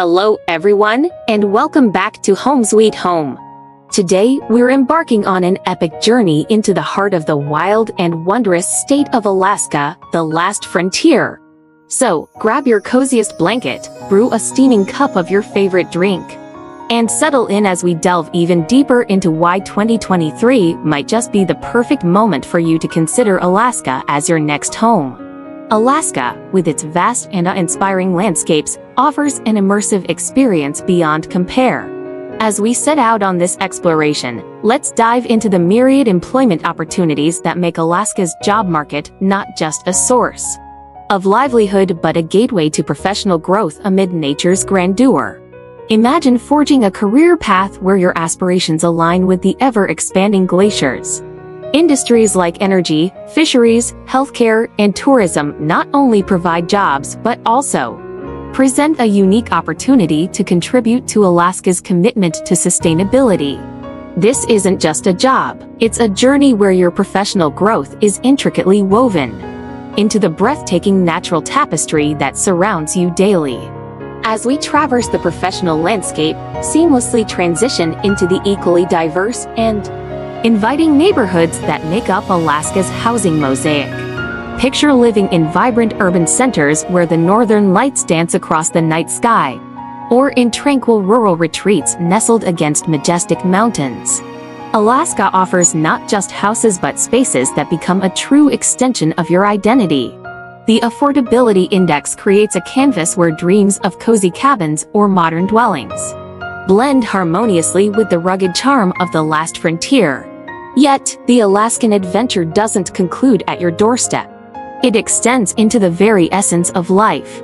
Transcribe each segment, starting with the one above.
Hello everyone, and welcome back to Home Sweet Home. Today, we're embarking on an epic journey into the heart of the wild and wondrous state of Alaska, the last frontier. So, grab your coziest blanket, brew a steaming cup of your favorite drink, and settle in as we delve even deeper into why 2023 might just be the perfect moment for you to consider Alaska as your next home. Alaska, with its vast and awe-inspiring landscapes, offers an immersive experience beyond compare. As we set out on this exploration, let's dive into the myriad employment opportunities that make Alaska's job market not just a source of livelihood but a gateway to professional growth amid nature's grandeur. Imagine forging a career path where your aspirations align with the ever-expanding glaciers. Industries like energy, fisheries, healthcare, and tourism not only provide jobs but also present a unique opportunity to contribute to Alaska's commitment to sustainability. This isn't just a job, it's a journey where your professional growth is intricately woven into the breathtaking natural tapestry that surrounds you daily. As we traverse the professional landscape, seamlessly transition into the equally diverse and inviting neighborhoods that make up Alaska's housing mosaic. Picture living in vibrant urban centers where the northern lights dance across the night sky, or in tranquil rural retreats nestled against majestic mountains. Alaska offers not just houses but spaces that become a true extension of your identity. The Affordability Index creates a canvas where dreams of cozy cabins or modern dwellings blend harmoniously with the rugged charm of the last frontier. Yet, the Alaskan adventure doesn't conclude at your doorstep. It extends into the very essence of life.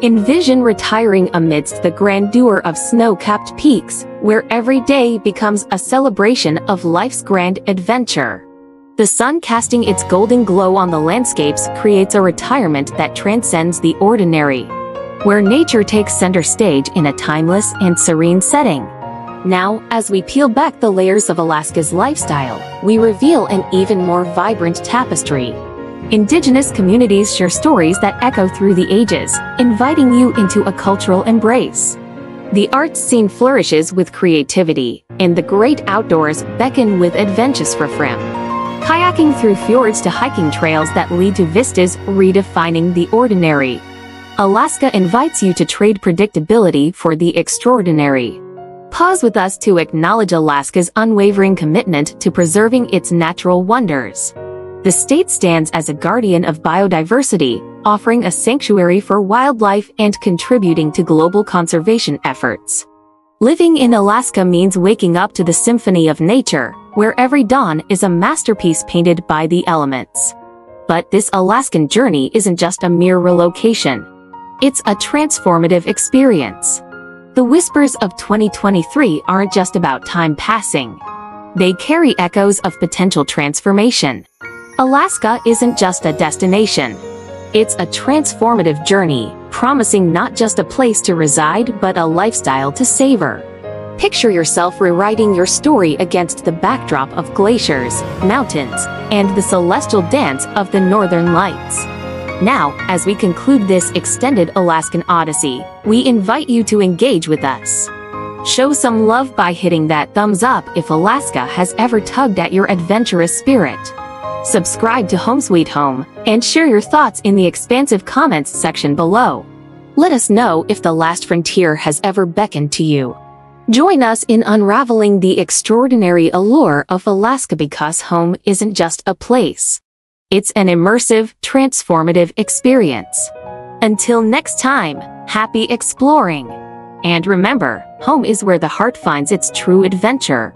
Envision retiring amidst the grandeur of snow-capped peaks, where every day becomes a celebration of life's grand adventure. The sun casting its golden glow on the landscapes creates a retirement that transcends the ordinary, where nature takes center stage in a timeless and serene setting. Now, as we peel back the layers of Alaska's lifestyle, we reveal an even more vibrant tapestry. Indigenous communities share stories that echo through the ages, inviting you into a cultural embrace. The arts scene flourishes with creativity, and the great outdoors beckon with adventures for Frim. Kayaking through fjords to hiking trails that lead to vistas redefining the ordinary. Alaska invites you to trade predictability for the extraordinary. Pause with us to acknowledge Alaska's unwavering commitment to preserving its natural wonders. The state stands as a guardian of biodiversity, offering a sanctuary for wildlife and contributing to global conservation efforts. Living in Alaska means waking up to the symphony of nature, where every dawn is a masterpiece painted by the elements. But this Alaskan journey isn't just a mere relocation. It's a transformative experience. The whispers of 2023 aren't just about time passing. They carry echoes of potential transformation. Alaska isn't just a destination. It's a transformative journey, promising not just a place to reside but a lifestyle to savor. Picture yourself rewriting your story against the backdrop of glaciers, mountains, and the celestial dance of the northern lights. Now, as we conclude this extended Alaskan Odyssey, we invite you to engage with us. Show some love by hitting that thumbs up if Alaska has ever tugged at your adventurous spirit. Subscribe to Home Sweet Home and share your thoughts in the expansive comments section below. Let us know if the last frontier has ever beckoned to you. Join us in unraveling the extraordinary allure of Alaska because home isn't just a place. It's an immersive, transformative experience. Until next time, happy exploring! And remember, home is where the heart finds its true adventure.